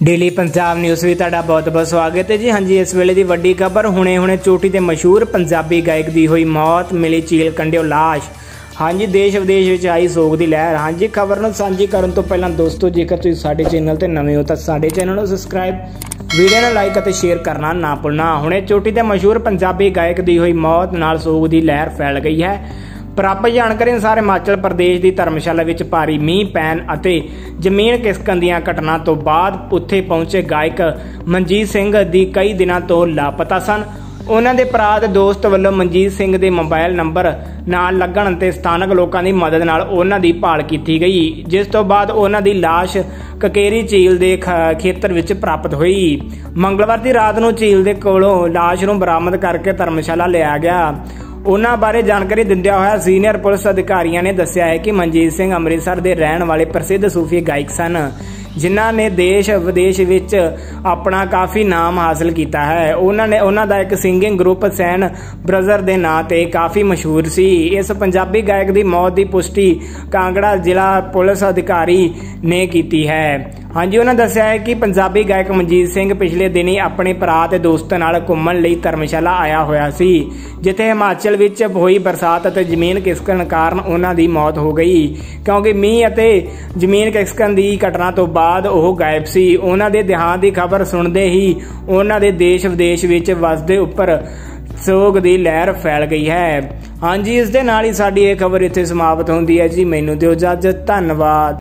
Daily Punjab news ਵਿੱਚ ਤੁਹਾਡਾ ਬਹੁਤ-ਬਹੁਤ ਸਵਾਗਤ ਹੈ ਜੀ। ਹਾਂਜੀ, ਇਸ ਵੇਲੇ ਦੀ ਵੱਡੀ ਖਬਰ ਹੁਣੇ-ਹੁਣੇ ਚੋਟੀ ਤੇ ਮਸ਼ਹੂਰ ਪੰਜਾਬੀ ਗਾਇਕ ਦੀ ਹੋਈ ਮੌਤ, ਮਿਲੀ ਚੀਲ ਕੰਡਿਓ ਲਾਸ਼। ਹਾਂਜੀ, ਦੇਸ਼ ਵਿਦੇਸ਼ ਵਿੱਚ ਆਈ ਸੋਗ ਦੀ ਲਹਿਰ। ਹਾਂਜੀ, ਖਬਰ ਨੂੰ ਸਾਂਝੀ ਕਰਨ ਤੋਂ ਪਹਿਲਾਂ ਦੋਸਤੋ, ਜੇਕਰ ਤੁਸੀਂ ਸਾਡੇ ਚੈਨਲ ਤੇ ਨਵੇਂ ਹੋ ਤਾਂ ਸਾਡੇ ਚੈਨਲ ਨੂੰ ਸਬਸਕ੍ਰਾਈਬ, ਵੀਡੀਓ ਨੂੰ ਲਾਈਕ ਅਤੇ ਸ਼ੇਅਰ ਕਰਨਾ ਨਾ ਭੁੱਲਣਾ। ਹੁਣੇ ਚੋਟੀ ਤੇ ਮਸ਼ਹੂਰ ਪੰਜਾਬੀ ਗਾਇਕ ਦੀ ਹੋਈ ਮੌਤ, ਨਾਲ ਸੋਗ ਦੀ ਲਹਿਰ ਫੈਲ ਗਈ ਹੈ। ਪ੍ਰਾਪਤ ਜਾਣਕਾਰੀ ਅਨੁਸਾਰ ਹਿਮਾਚਲ ਪ੍ਰਦੇਸ਼ ਦੀ ਧਰਮਸ਼ਾਲਾ ਵਿੱਚ ਭਾਰੀ ਮੀਂਹ ਪੈਣ ਅਤੇ ਜ਼ਮੀਨ ਖਿਸਕਣ ਦੀਆਂ ਘਟਨਾ ਤੋਂ ਬਾਅਦ ਉੱਥੇ ਪਹੁੰਚੇ ਗਾਇਕ ਮਨਜੀਤ ਸਿੰਘ ਦੀ ਕਈ ਦਿਨਾਂ ਤੋਂ ਲਾਪਤਾ ਸਨ। ਉਹਨਾਂ ਦੇ ਭਰਾ ਤੇ ਦੋਸਤ ਵੱਲੋਂ ਮਨਜੀਤ ਸਿੰਘ ਦੇ ਮੋਬਾਈਲ ਨੰਬਰ ਨਾਲ ਲੱਗਣ ਤੇ ਸਥਾਨਕ ਲੋਕਾਂ ਦੀ ਮਦਦ ਨਾਲ ਉਹਨਾਂ ਦੀ ਭਾਲ ਕੀਤੀ ਗਈ, ਜਿਸ ਤੋਂ ਬਾਅਦ ਉਹਨਾਂ ਦੀ ਲਾਸ਼ ਕਕੇਰੀ ਝੀਲ ਦੇ ਖੇਤਰ ਵਿੱਚ ਪ੍ਰਾਪਤ ਹੋਈ। ਮੰਗਲਵਾਰ ਦੀ ਰਾਤ ਨੂੰ ਝੀਲ ਦੇ ਕੋਲੋਂ ਲਾਸ਼ ਨੂੰ ਬਰਾਮਦ ਕਰਕੇ ਧਰਮਸ਼ਾਲਾ ਲਿਆ ਗਿਆ। ਉਹਨਾਂ ਬਾਰੇ ਜਾਣਕਾਰੀ ਦਿੰਦਿਆਂ ਹੋਇਆ ਸੀਨੀਅਰ ਪੁਲਿਸ ਅਧਿਕਾਰੀਆਂ ਨੇ ਦੱਸਿਆ ਹੈ ਕਿ ਮਨਜੀਤ ਸਿੰਘ ਅੰਮ੍ਰਿਤਸਰ ਦੇ ਰਹਿਣ ਵਾਲੇ ਪ੍ਰਸਿੱਧ ਸੂਫੀ ਗਾਇਕ ਸਨ, ਜਿਨ੍ਹਾਂ ਨੇ ਦੇਸ਼ ਵਿਦੇਸ਼ ਵਿੱਚ ਆਪਣਾ ਕਾਫੀ ਨਾਮ ਹਾਸਲ ਕੀਤਾ ਹੈ। ਉਹਨਾਂ ਨੇ ਉਹਨਾਂ ਦਾ ਇੱਕ ਸਿੰਗਿੰਗ ਗਰੁੱਪ ਸੈਨ ਬ੍ਰਦਰ ਦੇ ਨਾਂ ਤੇ ਕਾਫੀ ਮਸ਼ਹੂਰ ਸੀ। ਇਸ ਪੰਜਾਬੀ ਗਾਇਕ ਦੀ ਮੌਤ ਦੀ ਪੁਸ਼ਟੀ ਕਾਂਗੜਾ ਜ਼ਿਲ੍ਹਾ ਪੁਲਿਸ ਅਧਿਕਾਰੀ ਨੇ ਕੀਤੀ ਹੈ। ਹਾਂਜੀ, ਉਹਨਾਂ ਦੱਸਿਆ ਹੈ ਕਿ ਪੰਜਾਬੀ ਗਾਇਕ ਮਨਜੀਤ ਸਿੰਘ ਪਿਛਲੇ ਦਿਨੀ ਆਪਣੇ ਭਰਾ ਤੇ ਦੋਸਤਾਂ ਨਾਲ ਘੁੰਮਣ ਲਈ ਧਰਮਸ਼ਾਲਾ ਆਇਆ ਹੋਇਆ ਸੀ, ਜਿੱਥੇ ਹਿਮਾਚਲ ਵਿੱਚ ਹੋਈ ਬਰਸਾਤ ਅਤੇ ਜ਼ਮੀਨ ਖਿਸਕਣ ਕਾਰਨ ਉਹਨਾਂ ਦੀ ਮੌਤ ਹੋ ਗਈ। ਕਿਉਂਕਿ ਮੀਂਹ ਅਤੇ ਜ਼ਮੀਨ ਖਿਸਕਣ ਦੀ ਘਟਨਾ ਤੋਂ ਬਾਅਦ ਉਹ ਗਾਇਬ ਸੀ। ਉਹਨਾਂ ਦੇ ਦੇਹਾਂਤ ਦੀ ਖਬਰ ਸੁਣਦੇ ਹੀ ਉਹਨਾਂ ਦੇ ਦੇਸ਼ ਵਿਦੇਸ਼ ਵਿੱਚ ਵਸਦੇ ਉੱਪਰ ਸੋਗ ਦੀ ਲਹਿਰ ਫੈਲ ਗਈ ਹੈ। ਹਾਂਜੀ, ਇਸ ਦੇ ਨਾਲ ਹੀ ਸਾਡੀ ਇਹ ਖਬਰ ਇੱਥੇ ਸਮਾਪਤ ਹੁੰਦੀ ਹੈ ਜੀ। ਮੈਨੂੰ ਦਿਓ ਇਜਾਜ਼ਤ। ਧੰਨਵਾਦ।